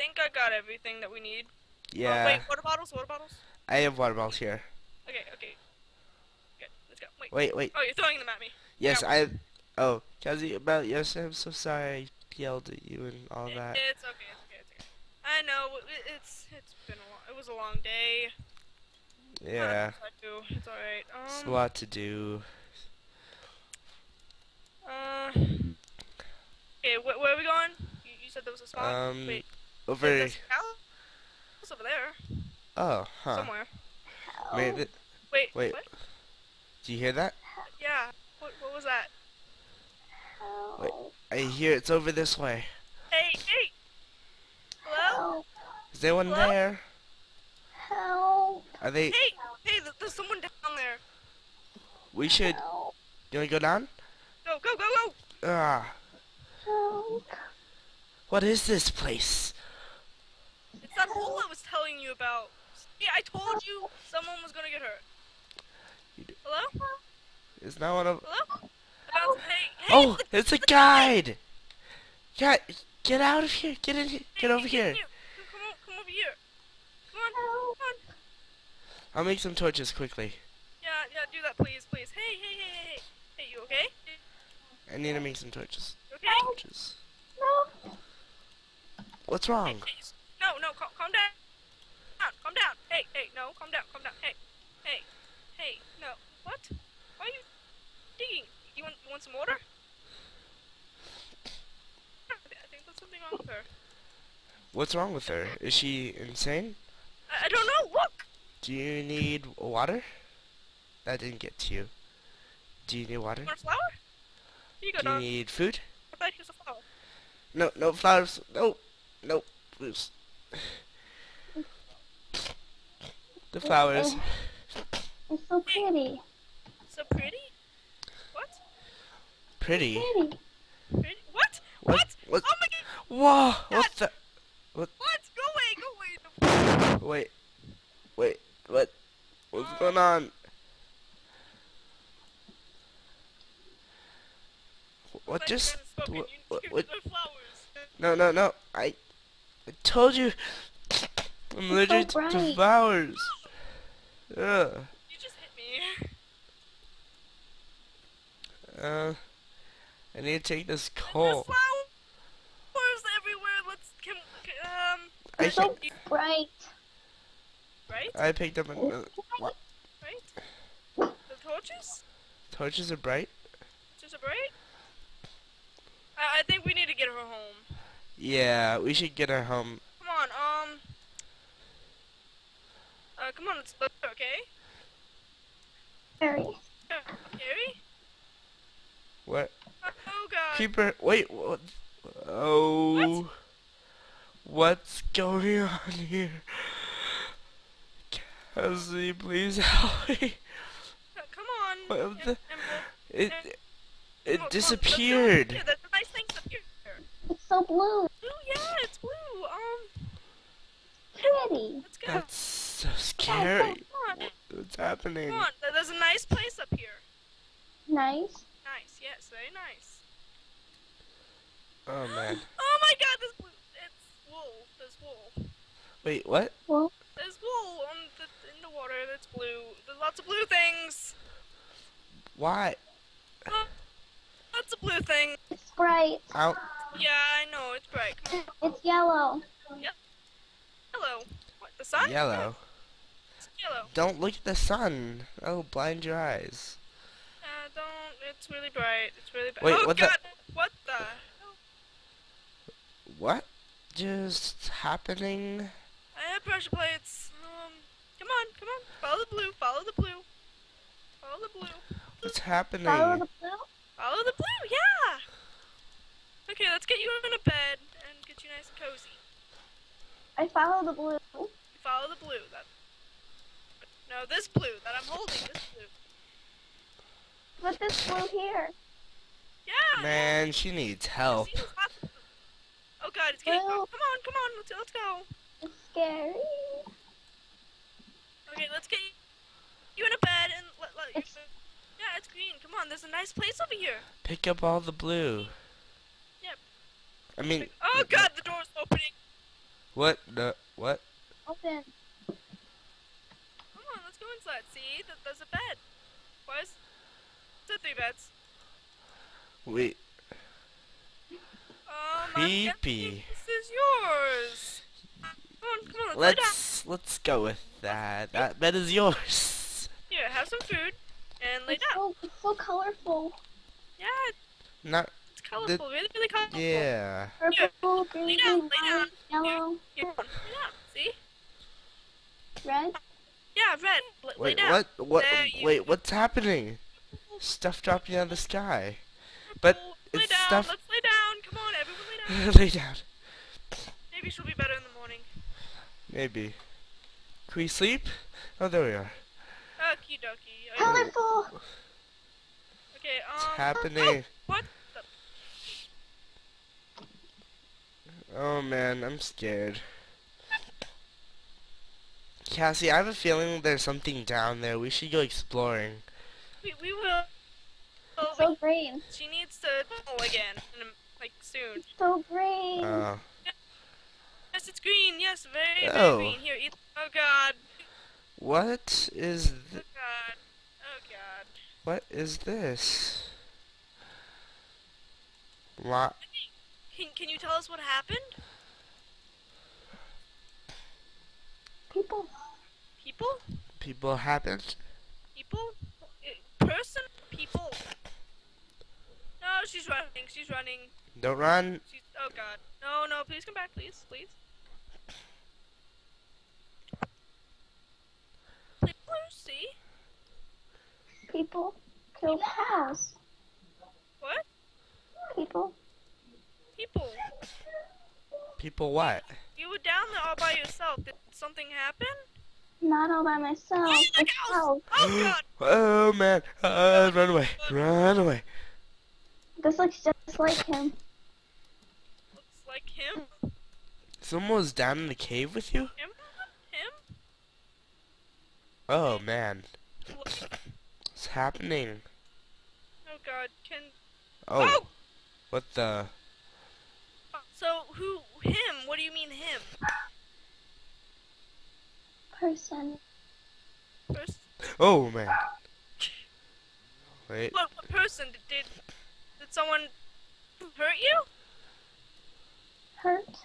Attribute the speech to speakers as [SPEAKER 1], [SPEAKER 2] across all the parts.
[SPEAKER 1] think I got everything that we need. Oh,
[SPEAKER 2] Yeah,
[SPEAKER 1] wait, water bottles, water bottles.
[SPEAKER 2] I have water bottles here.
[SPEAKER 1] Okay, okay. Good, let's go. Wait.
[SPEAKER 2] Wait, wait.
[SPEAKER 1] Oh, you're throwing them at me.
[SPEAKER 2] Yes,
[SPEAKER 1] Yeah.
[SPEAKER 2] I. Oh, Kelsey, about yes, I'm so sorry. I yelled at you and all
[SPEAKER 1] It-
[SPEAKER 2] that.
[SPEAKER 1] It's okay, it's okay, it's okay. I know it, it's it's been a long. It was a long day.
[SPEAKER 2] Yeah,
[SPEAKER 1] It's alright.
[SPEAKER 2] it's a
[SPEAKER 1] Um.
[SPEAKER 2] lot to do.
[SPEAKER 1] Uh. Okay, wh where are we going? You, you said there was a spot.
[SPEAKER 2] Um,
[SPEAKER 1] Wait.
[SPEAKER 2] Over.
[SPEAKER 1] There's a cow? It's over there
[SPEAKER 2] Oh, huh.
[SPEAKER 1] somewhere.
[SPEAKER 2] Maybe.
[SPEAKER 1] Wait.
[SPEAKER 2] Wait.
[SPEAKER 1] What?
[SPEAKER 2] Do you hear that?
[SPEAKER 1] Yeah. What what was that?
[SPEAKER 2] Wait. I hear it's over this way.
[SPEAKER 1] Hey hey. Hello?
[SPEAKER 2] Is there one
[SPEAKER 1] Hello?
[SPEAKER 2] there?
[SPEAKER 3] Help!
[SPEAKER 2] Are they?
[SPEAKER 1] Hey hey. There's someone down there.
[SPEAKER 2] We should.
[SPEAKER 3] Help!
[SPEAKER 2] You wanna go down?
[SPEAKER 1] Go go go go.
[SPEAKER 2] Ah,
[SPEAKER 3] Help!
[SPEAKER 2] what is this place?
[SPEAKER 1] It's hole I was telling you about. Yeah, I told you someone was gonna get hurt. Hello?
[SPEAKER 2] Is that one of?
[SPEAKER 1] Hello? About, hey, hey,
[SPEAKER 2] Oh,
[SPEAKER 1] look-
[SPEAKER 2] it's a guide. Yeah, get out of here. Get in here.
[SPEAKER 1] Hey,
[SPEAKER 2] Get over
[SPEAKER 1] hey,
[SPEAKER 2] here.
[SPEAKER 1] Come, come, o- come over here. Come on, come on.
[SPEAKER 2] I'll make some torches quickly.
[SPEAKER 1] Yeah, yeah, do that, please, please. Hey, hey, hey, hey, hey. Hey, you okay?
[SPEAKER 2] I need to make some torches.
[SPEAKER 1] You okay?
[SPEAKER 2] Torches.
[SPEAKER 3] No!
[SPEAKER 2] What's wrong?
[SPEAKER 1] hey, no, no, calm, calm down. Down, calm down. Hey, hey, no, calm down, calm down. Hey, hey, hey, no. What? Why are you digging? You want, you want some water? I think there's something wrong with her.
[SPEAKER 2] What's wrong with her? Is she insane?
[SPEAKER 1] I, I don't know. Look.
[SPEAKER 2] Do you need water? That didn't get to you. Do you need water?
[SPEAKER 1] You want a flower? Here you go,
[SPEAKER 2] Do you
[SPEAKER 1] dog.
[SPEAKER 2] need food?
[SPEAKER 1] I thought here's a flower.
[SPEAKER 2] No, no flowers. No, no. Please. The flowers.
[SPEAKER 3] Uh, it's so pretty.
[SPEAKER 1] So pretty. What?
[SPEAKER 2] Pretty.
[SPEAKER 3] Pretty.
[SPEAKER 1] Pretty? What?
[SPEAKER 2] What?
[SPEAKER 1] What?
[SPEAKER 2] What?
[SPEAKER 1] Oh my god!
[SPEAKER 2] Whoa! What the?
[SPEAKER 1] What? Go away! Go away! No.
[SPEAKER 2] Wait. Wait. What? What's going on? What just? What? What?
[SPEAKER 1] took
[SPEAKER 2] what
[SPEAKER 1] the flowers.
[SPEAKER 2] no, no, no. I, I told you. I'm allergic to
[SPEAKER 3] bright.
[SPEAKER 2] flowers. Ugh.
[SPEAKER 1] You just hit me.
[SPEAKER 2] Uh, I need to take this
[SPEAKER 1] There's
[SPEAKER 2] coal.
[SPEAKER 1] flowers everywhere. Let's can, can um
[SPEAKER 2] I
[SPEAKER 3] It's so
[SPEAKER 2] can,
[SPEAKER 3] bright.
[SPEAKER 1] right
[SPEAKER 2] I picked up another. What?
[SPEAKER 1] right. The torches.
[SPEAKER 2] Torches are bright.
[SPEAKER 1] Torches are bright. I I think we need to get her home.
[SPEAKER 2] Yeah, we should get her home.
[SPEAKER 1] Come on. Um. Uh, come on. Let's let's go, okay.
[SPEAKER 3] Very.
[SPEAKER 1] Gary.
[SPEAKER 2] What?
[SPEAKER 1] Oh god.
[SPEAKER 2] Keep her. Wait. What? Oh. What's going on here? Kelsey, please help me.
[SPEAKER 1] Uh, Come on.
[SPEAKER 2] What the-
[SPEAKER 1] Emerald.
[SPEAKER 2] It.
[SPEAKER 1] Come on, come
[SPEAKER 2] It
[SPEAKER 1] on, let's go
[SPEAKER 2] disappeared.
[SPEAKER 1] up here. There's nice things up here.
[SPEAKER 3] It's so blue.
[SPEAKER 1] Blue, yeah, it's blue. Um,
[SPEAKER 3] Pretty.
[SPEAKER 1] let's go.
[SPEAKER 2] That's so scary.
[SPEAKER 1] Come on,
[SPEAKER 2] What's happening?
[SPEAKER 1] come on. There's a nice place up here.
[SPEAKER 3] Nice.
[SPEAKER 1] Nice, yes, very nice.
[SPEAKER 2] Oh man.
[SPEAKER 1] Oh my god, there's blue. It's wool. There's wool.
[SPEAKER 2] Wait, what?
[SPEAKER 3] Well,
[SPEAKER 1] There's wool on the in the water that's blue. There's lots of blue things.
[SPEAKER 2] Why?
[SPEAKER 1] Oh, lots of blue things.
[SPEAKER 3] it's bright.
[SPEAKER 2] Out.
[SPEAKER 1] Yeah, I know. It's bright. Come on.
[SPEAKER 3] It's yellow.
[SPEAKER 1] Hello. What? The sun?
[SPEAKER 2] Yellow.
[SPEAKER 1] It's yellow.
[SPEAKER 2] Don't look at the sun. Oh, blind your eyes.
[SPEAKER 1] Uh, don't. It's really bright. It's really bright.
[SPEAKER 2] Wait,
[SPEAKER 1] oh
[SPEAKER 2] what the-
[SPEAKER 1] god. What the?
[SPEAKER 2] What just happening?
[SPEAKER 1] I have pressure plates. Um, come on, come on. Follow the blue. Follow the blue. Follow the blue.
[SPEAKER 2] What's happening?
[SPEAKER 3] Follow the blue.
[SPEAKER 1] Follow the blue. Yeah. Okay, let's get you in a bed and get you nice and cozy.
[SPEAKER 3] I follow the blue.
[SPEAKER 1] You follow the blue. That. No, this blue that I'm holding. This blue.
[SPEAKER 3] Put this blue here.
[SPEAKER 1] Yeah.
[SPEAKER 2] Man, she needs help.
[SPEAKER 1] See, there's lots of- Oh god, it's getting.
[SPEAKER 3] Blue.
[SPEAKER 1] Oh, come on, come on. Let's let's go.
[SPEAKER 3] It's scary.
[SPEAKER 1] Okay, let's get you in a bed and let, let you.
[SPEAKER 3] It's-
[SPEAKER 1] Yeah, it's green. Come on, there's a nice place over here.
[SPEAKER 2] Pick up all the blue.
[SPEAKER 1] Yep.
[SPEAKER 2] I mean,
[SPEAKER 1] Oh god, the door's opening.
[SPEAKER 2] What the what?
[SPEAKER 3] Open.
[SPEAKER 1] Come on, let's go inside. See, Th- there's a bed. Why is there three beds?
[SPEAKER 2] Wait.
[SPEAKER 1] Um, I'm
[SPEAKER 2] Creepy.
[SPEAKER 1] This is yours. Come on, come on, let's, lay down.
[SPEAKER 2] Let's let's go with that. That bed is yours.
[SPEAKER 1] Here, have some food and lay
[SPEAKER 3] It's
[SPEAKER 1] down.
[SPEAKER 3] so, it's so colorful.
[SPEAKER 1] Yeah,
[SPEAKER 2] Not
[SPEAKER 1] it's colorful, really, really colorful.
[SPEAKER 2] yeah.
[SPEAKER 3] Purple, green,
[SPEAKER 1] Lay down, lay
[SPEAKER 3] white, yellow,
[SPEAKER 1] Here, lay down. See?
[SPEAKER 3] red.
[SPEAKER 1] Yeah, red. L- lay
[SPEAKER 2] Wait,
[SPEAKER 1] down.
[SPEAKER 2] what what
[SPEAKER 1] There
[SPEAKER 2] wait,
[SPEAKER 1] go.
[SPEAKER 2] what's happening? Stuff dropping out of the sky. But
[SPEAKER 1] lay
[SPEAKER 2] it's
[SPEAKER 1] down.
[SPEAKER 2] stuff
[SPEAKER 1] Let's lay down. Come on, everyone, lay down.
[SPEAKER 2] lay down.
[SPEAKER 1] Maybe she'll be better in the morning.
[SPEAKER 2] Maybe. Can we sleep? Oh there we are.
[SPEAKER 1] Okie dokie. I-
[SPEAKER 3] Colorful.
[SPEAKER 1] Okay, um.
[SPEAKER 2] What's happening?
[SPEAKER 1] What? The?
[SPEAKER 2] Oh man, I'm scared. Cassie, I have a feeling there's something down there. We should go exploring.
[SPEAKER 1] We, we will. Oh,
[SPEAKER 3] So green.
[SPEAKER 1] she needs to tunnel again, in like soon.
[SPEAKER 3] So green.
[SPEAKER 2] Uh,
[SPEAKER 1] Yes, it's green. Yes, very, very
[SPEAKER 2] Oh.
[SPEAKER 1] green. Here, eat. Oh God.
[SPEAKER 2] what is
[SPEAKER 1] Oh God. Oh God.
[SPEAKER 2] what is this? What?
[SPEAKER 1] Can Can you tell us what happened?
[SPEAKER 3] People.
[SPEAKER 1] People?
[SPEAKER 2] People happened?
[SPEAKER 1] People? Uh, Person? People? No, she's running. She's running.
[SPEAKER 2] Don't run.
[SPEAKER 1] She's. Oh God. No, no. Please come back, please, please. Please, Lucy.
[SPEAKER 3] People kill cows.
[SPEAKER 1] What?
[SPEAKER 3] People.
[SPEAKER 1] People.
[SPEAKER 2] People what?
[SPEAKER 1] You were down there all by yourself. Did something happen?
[SPEAKER 3] Not all by myself.
[SPEAKER 1] Oh, the
[SPEAKER 3] It's
[SPEAKER 1] cows!
[SPEAKER 3] cows.
[SPEAKER 1] Oh God.
[SPEAKER 2] Oh man! Uh, run away! Run away!
[SPEAKER 3] This looks just like him.
[SPEAKER 1] Looks like him.
[SPEAKER 2] Someone was down in the cave with you?
[SPEAKER 1] Him? Him?
[SPEAKER 2] Oh man,
[SPEAKER 1] Look-
[SPEAKER 2] what's happening?
[SPEAKER 1] Oh God. Can.
[SPEAKER 2] Oh, what the?
[SPEAKER 1] So who? Him? What do you mean him?
[SPEAKER 3] Person.
[SPEAKER 1] First,
[SPEAKER 2] Oh man! Wait,
[SPEAKER 1] what, what person did, did did someone hurt you?
[SPEAKER 3] Hurt.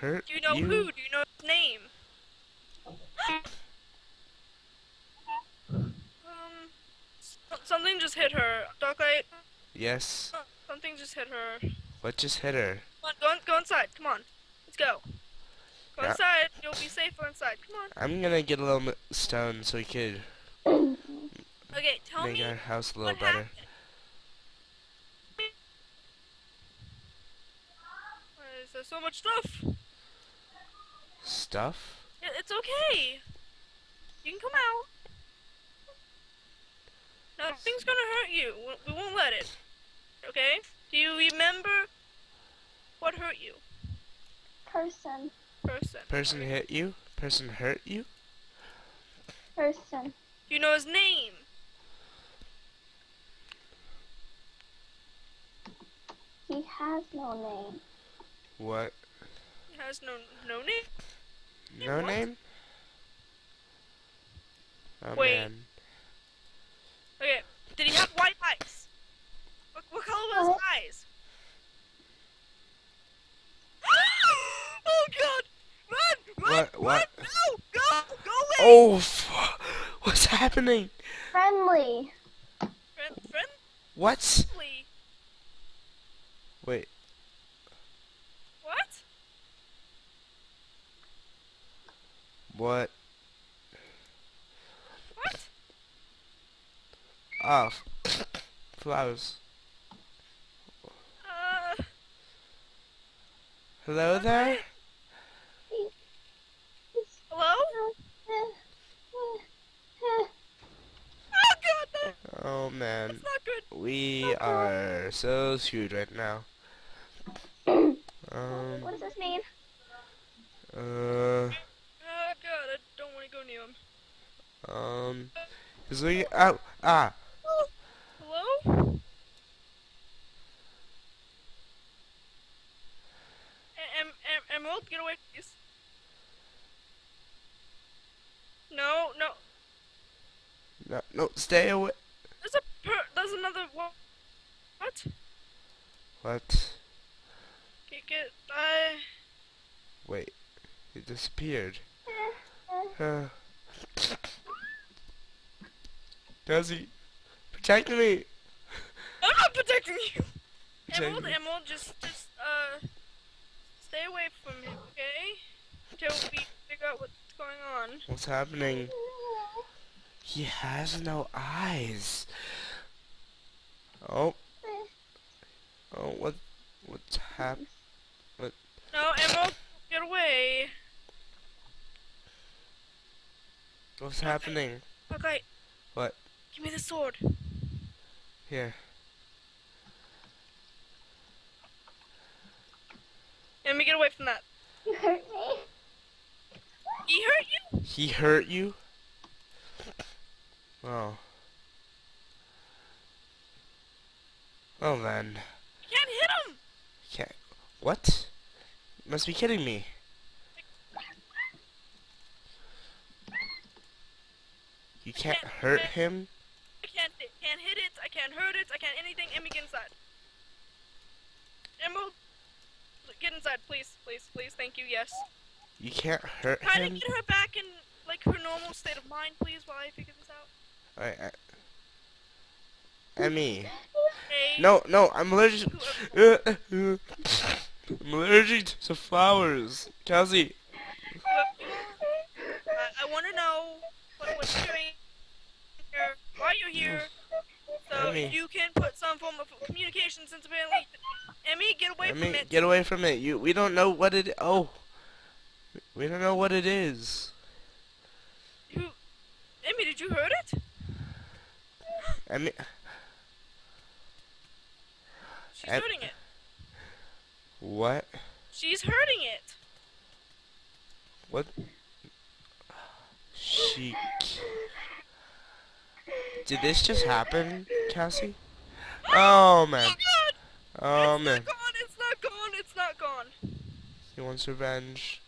[SPEAKER 2] hurt
[SPEAKER 1] Do you know who? Do you know his name? um, something just hit her. Darklight.
[SPEAKER 2] Yes.
[SPEAKER 1] Something just hit her.
[SPEAKER 2] What just hit her?
[SPEAKER 1] Come on, go, go inside. Come on. Let's go. Go
[SPEAKER 2] Yeah.
[SPEAKER 1] inside. You'll be safer inside. Come on.
[SPEAKER 2] I'm gonna get a little stone so we could
[SPEAKER 1] Okay, tell
[SPEAKER 2] make
[SPEAKER 1] me
[SPEAKER 2] our house a little better.
[SPEAKER 1] happened. Why is there so much stuff?
[SPEAKER 2] Stuff?
[SPEAKER 1] Yeah, it's okay. You can come out. Nothing's gonna hurt you. We won't let it. Okay? Do you remember what hurt you?
[SPEAKER 3] Person.
[SPEAKER 1] Person.
[SPEAKER 2] Person hit you? Person hurt you?
[SPEAKER 3] Person.
[SPEAKER 1] Do you know his name?
[SPEAKER 3] He has no name.
[SPEAKER 2] What?
[SPEAKER 1] He has no no name.
[SPEAKER 2] No
[SPEAKER 1] What?
[SPEAKER 2] name? Oh
[SPEAKER 1] Wait.
[SPEAKER 2] man.
[SPEAKER 1] Okay. Did he have white eyes? What, what color were his
[SPEAKER 3] What?
[SPEAKER 1] eyes? oh God! Run! Run!
[SPEAKER 2] What- what?
[SPEAKER 1] No! Go! Go away!
[SPEAKER 2] Oh, f- what's happening?
[SPEAKER 3] Friendly.
[SPEAKER 1] Friend,
[SPEAKER 2] What?
[SPEAKER 1] friendly.
[SPEAKER 2] Wait,
[SPEAKER 1] What?
[SPEAKER 2] what?
[SPEAKER 1] What?
[SPEAKER 2] Oh, flowers.
[SPEAKER 1] Uh.
[SPEAKER 2] Hello there?
[SPEAKER 1] Hello? Oh God! That,
[SPEAKER 2] Oh man,
[SPEAKER 1] that's not good.
[SPEAKER 2] we are so screwed right now. Um,
[SPEAKER 3] what does this mean?
[SPEAKER 2] uh,
[SPEAKER 1] Oh God! I don't want to go near him.
[SPEAKER 2] um, is we, oh, ah,
[SPEAKER 1] Hello? A- Am, am, am Emerald, get away, please. No, no.
[SPEAKER 2] No, no, stay away.
[SPEAKER 1] There's a per. There's another one. What?
[SPEAKER 2] What?
[SPEAKER 1] Get get. I.
[SPEAKER 2] Wait, it disappeared. Uh, Desi, protect me.
[SPEAKER 1] I'm not protecting you.
[SPEAKER 2] Protect
[SPEAKER 1] Emerald,
[SPEAKER 2] me.
[SPEAKER 1] Emerald, just just uh, stay away from him, okay? Until we figure out what's going on.
[SPEAKER 2] What's happening? He has no eyes. Oh. Oh, what? What's hap? What?
[SPEAKER 1] No, Emerald, get away.
[SPEAKER 2] What's happening?
[SPEAKER 1] Okay.
[SPEAKER 2] What?
[SPEAKER 1] Give me the sword.
[SPEAKER 2] Here.
[SPEAKER 1] Let me get away from that.
[SPEAKER 3] You hurt me.
[SPEAKER 1] He hurt you?
[SPEAKER 2] He hurt you? Oh. Well then.
[SPEAKER 1] You can't hit him.
[SPEAKER 2] Can't. What? You must be kidding me. You can't hurt him?
[SPEAKER 1] I can't can't hit it. I can't hurt it. I can't anything. Emmy, get inside. Emerald, get inside, please, please, please. Thank you. Yes.
[SPEAKER 2] You can't hurt
[SPEAKER 1] Kind
[SPEAKER 2] him?
[SPEAKER 1] of get her back in like her normal state of mind, please, while I figure this out.
[SPEAKER 2] I, Emmy.
[SPEAKER 1] Hey.
[SPEAKER 2] No, no, I'm allergic. I'm allergic to flowers. Kelsey,
[SPEAKER 1] I, I want to know what, what you're doing here, why you're here, so
[SPEAKER 2] Emmy.
[SPEAKER 1] you can put some form of communication since apparently. Emmy, get away from
[SPEAKER 2] Emmy,
[SPEAKER 1] it.
[SPEAKER 2] get away from it. You, we don't know what it. Oh, we don't know what it is.
[SPEAKER 1] You... Emmy, did you hurt it?
[SPEAKER 2] Emmy,
[SPEAKER 1] She's
[SPEAKER 2] Em-
[SPEAKER 1] hurting it.
[SPEAKER 2] What?
[SPEAKER 1] She's hurting it.
[SPEAKER 2] What? She. Did this just happen, Cassie? Oh man.
[SPEAKER 1] Oh!
[SPEAKER 2] Oh
[SPEAKER 1] it's
[SPEAKER 2] man.
[SPEAKER 1] not gone. It's not gone. It's not gone.
[SPEAKER 2] He wants revenge.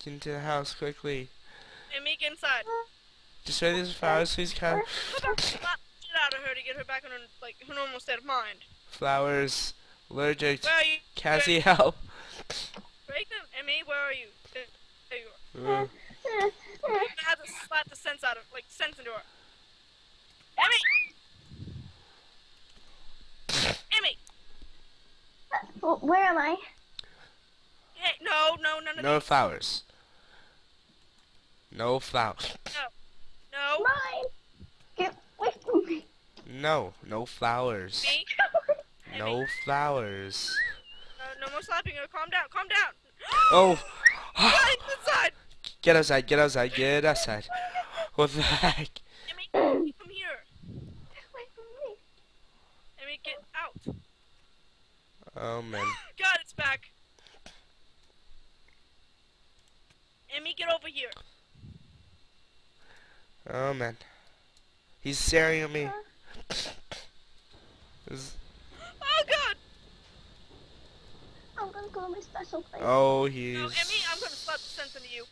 [SPEAKER 2] Get into the house quickly.
[SPEAKER 1] Emmy, get inside.
[SPEAKER 2] Destroy these flowers, please,
[SPEAKER 1] the shit out of her to get her back in her like her normal state of mind.
[SPEAKER 2] Flowers. Allergic.
[SPEAKER 1] Where are you?
[SPEAKER 2] Cassie, help.
[SPEAKER 1] Break them, Emmy. Where are you? There there you are.
[SPEAKER 2] Uh,
[SPEAKER 1] You're gonna have to slap the sense out of like sense into her. Emmy. Emmy.
[SPEAKER 3] Well, where am I?
[SPEAKER 1] Hey, no, no, none of
[SPEAKER 2] no
[SPEAKER 1] these.
[SPEAKER 2] flowers. No flowers.
[SPEAKER 1] No.
[SPEAKER 3] Mine. Get away from me.
[SPEAKER 2] No, no flowers.
[SPEAKER 1] Me. Emmy.
[SPEAKER 2] No flowers.
[SPEAKER 1] No, no more slapping her. Calm down. Calm down.
[SPEAKER 2] Oh.
[SPEAKER 1] Right inside.
[SPEAKER 2] Get outside, get outside, get outside. What the heck?
[SPEAKER 1] Emmy, come here.
[SPEAKER 3] Get away from me.
[SPEAKER 1] Emmy, get out.
[SPEAKER 2] Oh man.
[SPEAKER 1] God, it's back. Emmy, get over here.
[SPEAKER 2] Oh man. He's staring at me. Is-
[SPEAKER 1] Oh God.
[SPEAKER 3] I'm gonna go to my special place.
[SPEAKER 2] Oh,
[SPEAKER 1] No,
[SPEAKER 2] he's
[SPEAKER 1] Emmy, I'm gonna slap the sense into you.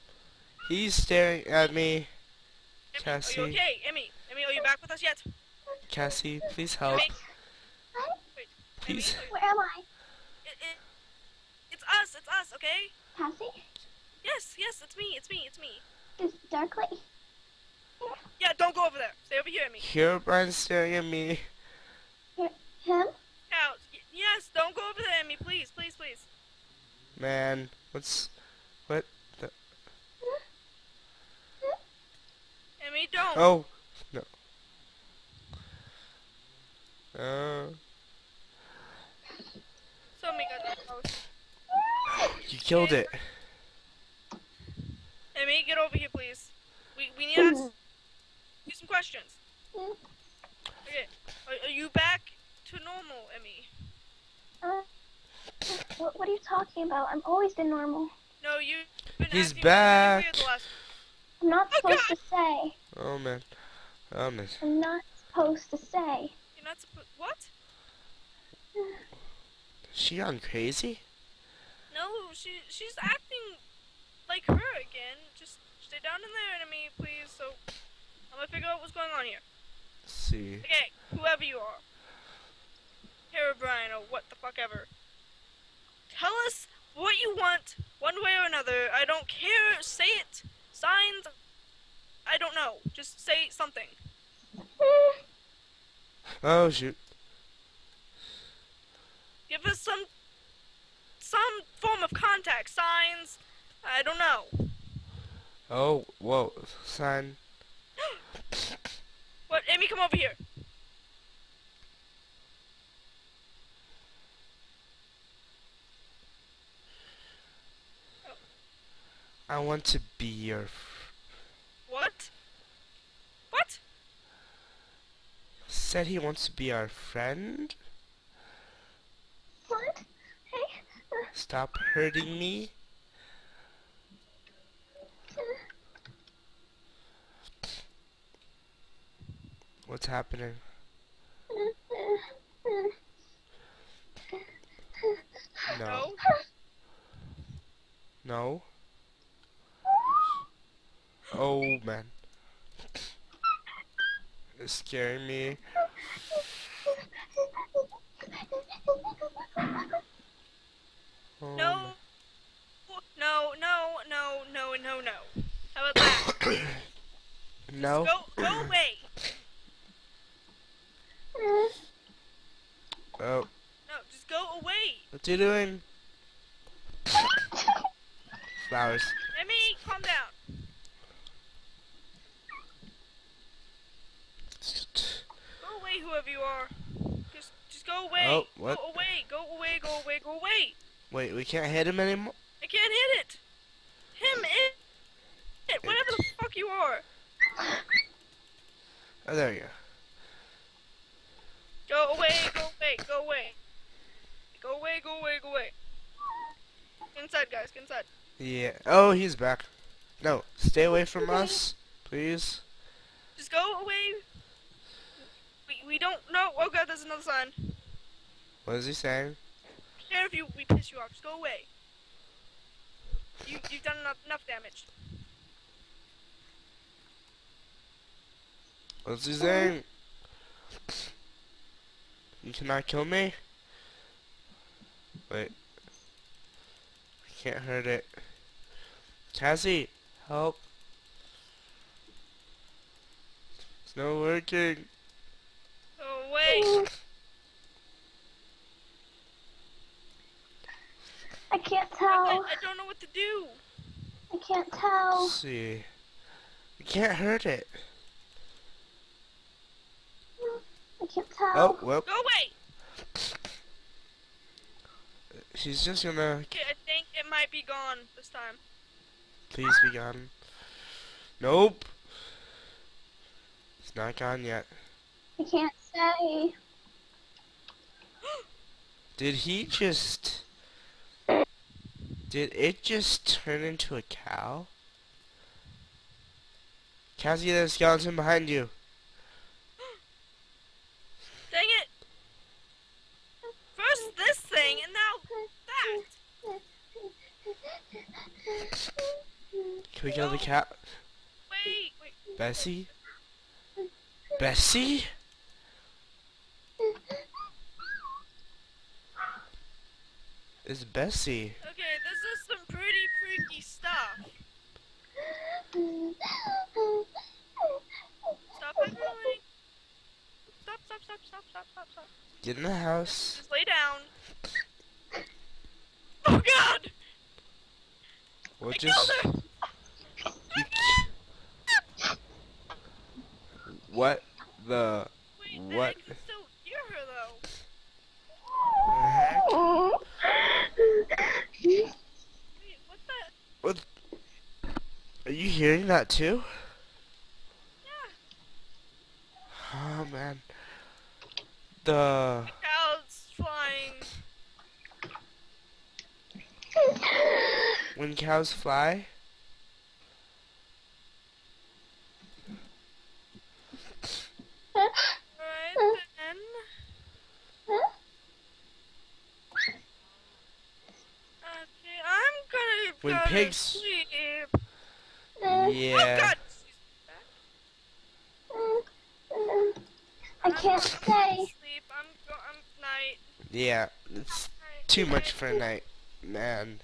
[SPEAKER 2] he's staring at me.
[SPEAKER 1] Emmy,
[SPEAKER 2] Cassie.
[SPEAKER 1] are you okay? Emmy, Emmy, are you back with us yet?
[SPEAKER 2] Cassie, please help.
[SPEAKER 1] Emmy,
[SPEAKER 3] What?
[SPEAKER 2] Please.
[SPEAKER 1] Emmy,
[SPEAKER 3] Where am I?
[SPEAKER 1] it, it, it's us. It's us. Okay?
[SPEAKER 3] Cassie?
[SPEAKER 1] Yes, yes, it's me. It's me. It's me.
[SPEAKER 3] Is Darkly?
[SPEAKER 1] Yeah, don't go over there. Stay over here, Emmy.
[SPEAKER 2] Herobrine's staring at me.
[SPEAKER 3] Him?
[SPEAKER 1] Yes, don't go over there, Emmy. Please, please, please.
[SPEAKER 2] Man, what's what? The,
[SPEAKER 1] Emmy, don't.
[SPEAKER 2] oh, no. Uh,
[SPEAKER 1] So me got that house.
[SPEAKER 2] you killed it.
[SPEAKER 1] Emmy, get over here, please. We we need to ask you some questions. Okay. Are, are you back to normal, Emmy?
[SPEAKER 3] Uh, what, what are you talking about? I've always been normal.
[SPEAKER 1] No, you've been
[SPEAKER 2] He's back.
[SPEAKER 1] weird the last-
[SPEAKER 3] I'm not
[SPEAKER 1] Oh,
[SPEAKER 3] supposed
[SPEAKER 1] God.
[SPEAKER 3] to say.
[SPEAKER 2] Oh man. Oh man.
[SPEAKER 3] I'm not supposed to say.
[SPEAKER 1] You're not supposed. What?
[SPEAKER 2] Is she gone crazy?
[SPEAKER 1] No, she she's acting like her again. Just stay down in there, Emmy, please. So I'm gonna figure out what's going on here.
[SPEAKER 2] Let's see.
[SPEAKER 1] Okay, whoever you are, Herobrine or what the fuck ever, tell us what you want, one way or another. I don't care. Say it. Signs. I don't know. Just say something.
[SPEAKER 2] Oh shoot.
[SPEAKER 1] Give us some some form of contact. Signs. I don't know.
[SPEAKER 2] Oh, whoa. Sign.
[SPEAKER 1] What? Amy, come over here.
[SPEAKER 2] I want to be your.
[SPEAKER 1] What? What?
[SPEAKER 2] said he wants to be our friend.
[SPEAKER 3] What? Hey. uh,
[SPEAKER 2] Stop hurting me. What's happening? No.
[SPEAKER 1] No.
[SPEAKER 2] Oh man. It's scaring me. Oh,
[SPEAKER 1] No. No. No. No. No. No. No. How about that?
[SPEAKER 2] man. No.
[SPEAKER 1] Go. Go away.
[SPEAKER 2] Oh,
[SPEAKER 1] No. Just go away.
[SPEAKER 2] what are you doing? Flowers.
[SPEAKER 1] Amy, calm down. Go away, whoever you are. Just, just go away.
[SPEAKER 2] Oh, what?
[SPEAKER 1] Go away. Go away. Go away. Go away.
[SPEAKER 2] Wait, we can't hit him anymore.
[SPEAKER 1] I can't hit it. Him it. It. Whatever the fuck you are.
[SPEAKER 2] Oh, there you go.
[SPEAKER 1] Go away. Go away. Go away. Go away. Go away. Go away. Get inside, guys. Get inside.
[SPEAKER 2] Yeah. Oh, he's back. No, stay away from us, please.
[SPEAKER 1] Just go away. We, don't know. Oh god, there's another sign.
[SPEAKER 2] What is he saying?
[SPEAKER 1] Care if you we piss you off. Just go away. You you've done enough, enough damage.
[SPEAKER 2] What's he saying? You cannot kill me? Wait. I can't hurt it. Cassie, help. It's not working.
[SPEAKER 1] Go away.
[SPEAKER 3] I can't
[SPEAKER 1] I,
[SPEAKER 3] tell.
[SPEAKER 1] I don't know what to do.
[SPEAKER 3] I can't tell.
[SPEAKER 2] Let's see. You can't hurt it.
[SPEAKER 3] I can't tell.
[SPEAKER 2] Oh, well,
[SPEAKER 1] Go away.
[SPEAKER 2] she's just gonna
[SPEAKER 1] Okay, I think it might be gone this time.
[SPEAKER 2] please be gone. Nope. It's not gone yet.
[SPEAKER 3] I can't say.
[SPEAKER 2] Did he just... Did it just turn into a cow? Cassie, there's a skeleton behind you.
[SPEAKER 1] Dang it. First this thing and now that.
[SPEAKER 2] Can we kill the cat?
[SPEAKER 1] Wait, wait.
[SPEAKER 2] Bessie? Bessie? It's Bessie.
[SPEAKER 1] Okay, this is some pretty freaky stuff. Stop. Stop, stop, stop, stop, stop, stop, stop.
[SPEAKER 2] Get in the house.
[SPEAKER 1] Just lay down. Oh god!
[SPEAKER 2] We'll
[SPEAKER 1] I
[SPEAKER 2] just...
[SPEAKER 1] killed her!
[SPEAKER 2] What the...
[SPEAKER 1] Wait,
[SPEAKER 2] What?
[SPEAKER 1] I can still hear her though.
[SPEAKER 2] heck?
[SPEAKER 1] Wait, what the?
[SPEAKER 2] What? Are you hearing that too?
[SPEAKER 1] Yeah.
[SPEAKER 2] Oh man. The...
[SPEAKER 1] Clouds flying.
[SPEAKER 2] When cows fly?
[SPEAKER 1] Alright then. Okay, I'm
[SPEAKER 2] When
[SPEAKER 1] Go to
[SPEAKER 2] pigs-
[SPEAKER 1] Sleep.
[SPEAKER 3] Uh,
[SPEAKER 1] Oh
[SPEAKER 2] Yeah.
[SPEAKER 1] God.
[SPEAKER 3] uh, uh, I
[SPEAKER 1] I'm
[SPEAKER 3] can't
[SPEAKER 1] going- I'm going
[SPEAKER 3] stay.
[SPEAKER 1] to Sleep. I'm. Go- I'm night.
[SPEAKER 2] Yeah. It's
[SPEAKER 1] night,
[SPEAKER 2] too much for a night, man.